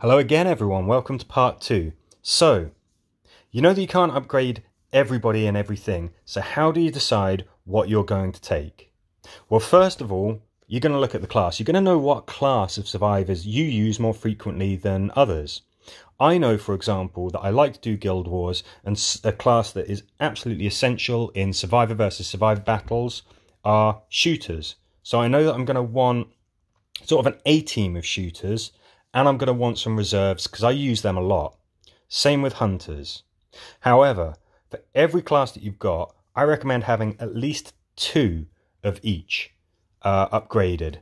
Hello again, everyone. Welcome to part two. So, you know that you can't upgrade everybody and everything. So, how do you decide what you're going to take? Well, first of all, you're going to look at the class. You're going to know what class of survivors you use more frequently than others. I know, for example, that I like to do Guild Wars, and a class that is absolutely essential in survivor versus survivor battles are shooters. So I know that I'm going to want sort of an A team of shooters and I'm going to want some reserves because I use them a lot. Same with hunters. However, for every class that you've got, I recommend having at least two of each uh, upgraded.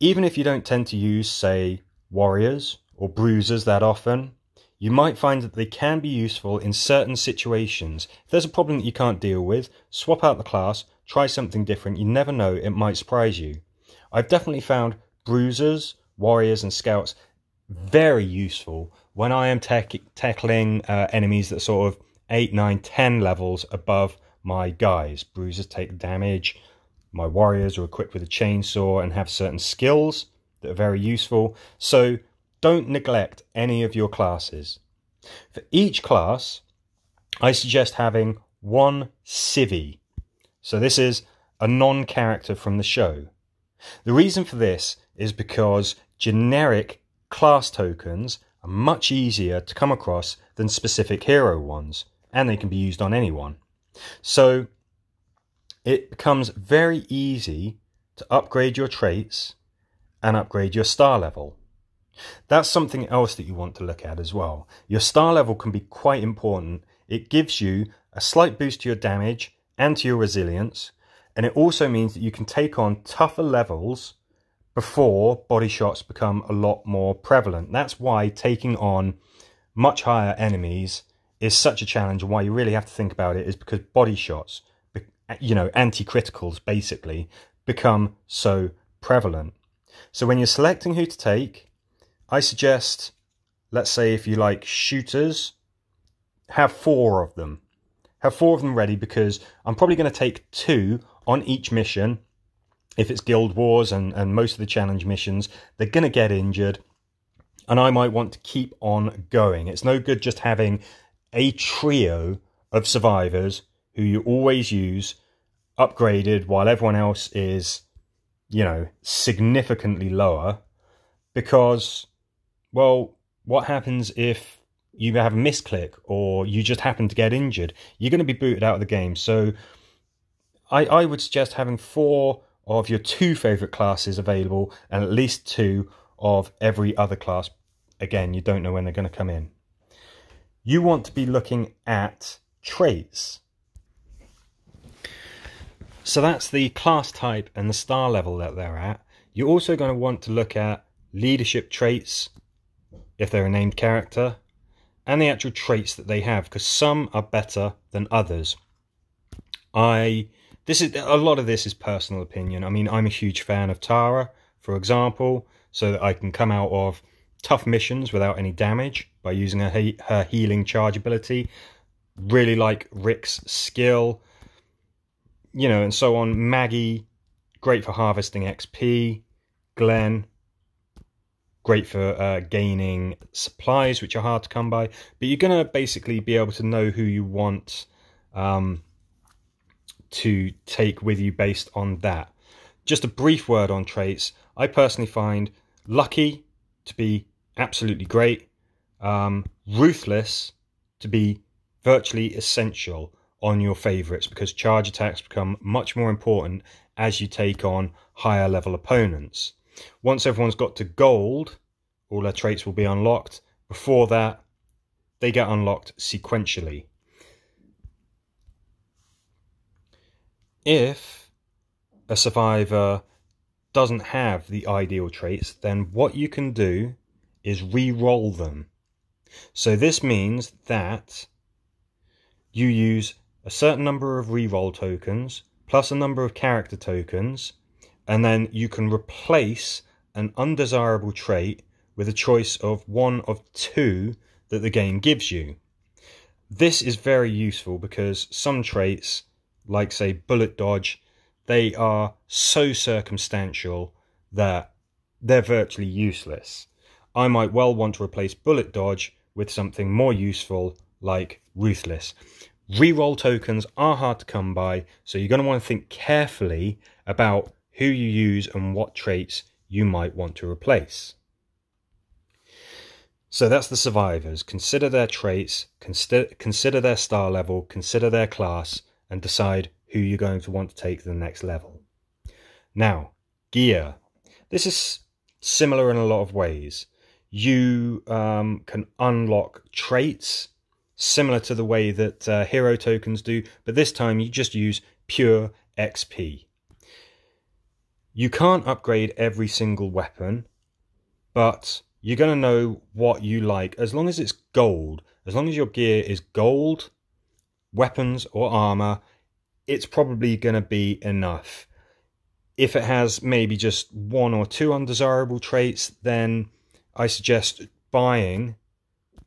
Even if you don't tend to use, say, warriors or bruisers that often, you might find that they can be useful in certain situations. If there's a problem that you can't deal with, swap out the class, try something different. You never know, it might surprise you. I've definitely found bruisers warriors and scouts very useful when I am tackling uh, enemies that sort of 8, 9, 10 levels above my guys. Bruisers take damage. My warriors are equipped with a chainsaw and have certain skills that are very useful. So don't neglect any of your classes. For each class, I suggest having one civvy. So this is a non-character from the show. The reason for this is because generic class tokens are much easier to come across than specific hero ones, and they can be used on anyone. So it becomes very easy to upgrade your traits and upgrade your star level. That's something else that you want to look at as well. Your star level can be quite important. It gives you a slight boost to your damage and to your resilience, and it also means that you can take on tougher levels before body shots become a lot more prevalent. That's why taking on much higher enemies is such a challenge and why you really have to think about it is because body shots, you know, anti-criticals basically become so prevalent. So when you're selecting who to take, I suggest, let's say if you like shooters, have four of them. Have four of them ready because I'm probably going to take two on each mission if it's Guild Wars and, and most of the challenge missions, they're going to get injured. And I might want to keep on going. It's no good just having a trio of survivors who you always use upgraded while everyone else is, you know, significantly lower. Because, well, what happens if you have a misclick or you just happen to get injured? You're going to be booted out of the game. So I, I would suggest having four of your two favorite classes available and at least two of every other class. Again, you don't know when they're going to come in. You want to be looking at traits. So that's the class type and the star level that they're at. You're also going to want to look at leadership traits, if they're a named character, and the actual traits that they have, because some are better than others. I this is a lot of this is personal opinion. I mean, I'm a huge fan of Tara, for example, so that I can come out of tough missions without any damage by using her, he her healing charge ability. Really like Rick's skill, you know, and so on. Maggie, great for harvesting XP. Glenn, great for uh, gaining supplies, which are hard to come by. But you're going to basically be able to know who you want um, to take with you based on that. Just a brief word on traits. I personally find lucky to be absolutely great, um, ruthless to be virtually essential on your favorites because charge attacks become much more important as you take on higher level opponents. Once everyone's got to gold, all their traits will be unlocked. Before that, they get unlocked sequentially. If a survivor doesn't have the ideal traits, then what you can do is re-roll them. So this means that you use a certain number of re-roll tokens plus a number of character tokens, and then you can replace an undesirable trait with a choice of one of two that the game gives you. This is very useful because some traits like say bullet dodge, they are so circumstantial that they're virtually useless. I might well want to replace bullet dodge with something more useful like ruthless. Reroll tokens are hard to come by, so you're going to want to think carefully about who you use and what traits you might want to replace. So that's the survivors. Consider their traits, consider, consider their star level, consider their class, and decide who you're going to want to take to the next level. Now, gear. This is similar in a lot of ways. You um, can unlock traits similar to the way that uh, hero tokens do, but this time you just use pure XP. You can't upgrade every single weapon, but you're going to know what you like as long as it's gold. As long as your gear is gold, weapons or armor, it's probably going to be enough. If it has maybe just one or two undesirable traits, then I suggest buying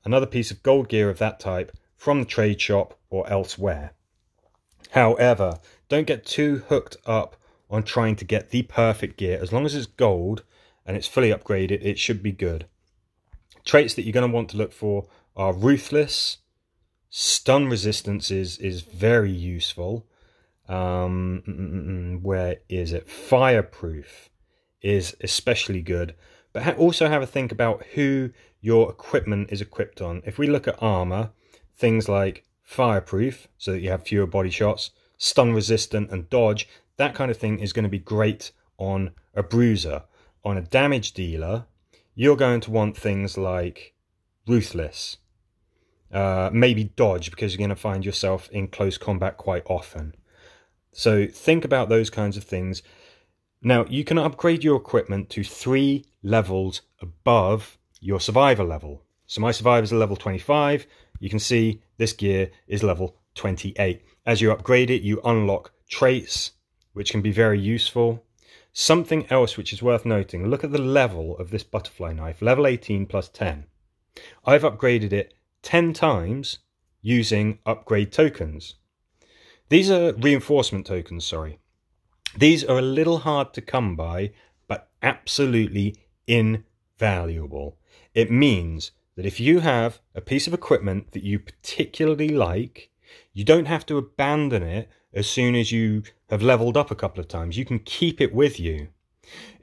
another piece of gold gear of that type from the trade shop or elsewhere. However, don't get too hooked up on trying to get the perfect gear. As long as it's gold and it's fully upgraded, it should be good. Traits that you're going to want to look for are Ruthless, Stun Resistance is, is very useful. Um, where is it? Fireproof is especially good. But also have a think about who your equipment is equipped on. If we look at armor, things like fireproof, so that you have fewer body shots, stun resistant and dodge, that kind of thing is going to be great on a bruiser. On a damage dealer, you're going to want things like ruthless, uh, maybe dodge because you're going to find yourself in close combat quite often. So think about those kinds of things. Now, you can upgrade your equipment to three levels above your survivor level. So my survivor is level 25. You can see this gear is level 28. As you upgrade it, you unlock traits, which can be very useful. Something else which is worth noting, look at the level of this butterfly knife, level 18 plus 10. I've upgraded it 10 times using upgrade tokens. These are reinforcement tokens, sorry. These are a little hard to come by, but absolutely invaluable. It means that if you have a piece of equipment that you particularly like, you don't have to abandon it as soon as you have leveled up a couple of times. You can keep it with you.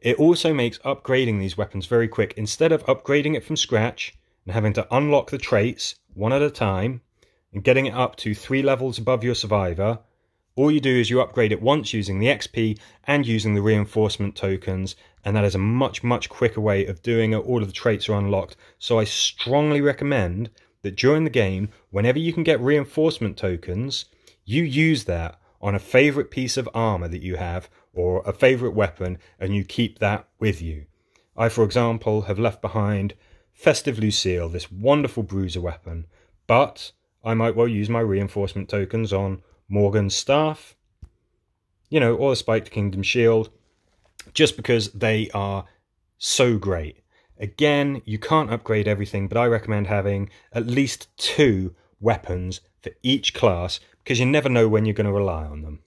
It also makes upgrading these weapons very quick. Instead of upgrading it from scratch and having to unlock the traits one at a time and getting it up to three levels above your survivor, all you do is you upgrade it once using the XP and using the reinforcement tokens, and that is a much, much quicker way of doing it. All of the traits are unlocked. So I strongly recommend that during the game, whenever you can get reinforcement tokens, you use that on a favorite piece of armor that you have or a favorite weapon and you keep that with you. I, for example, have left behind Festive Lucille, this wonderful bruiser weapon, but I might well use my reinforcement tokens on Morgan's staff, you know, or the Spiked Kingdom shield, just because they are so great. Again, you can't upgrade everything, but I recommend having at least two weapons for each class because you never know when you're going to rely on them.